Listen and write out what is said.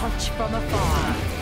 touch from afar.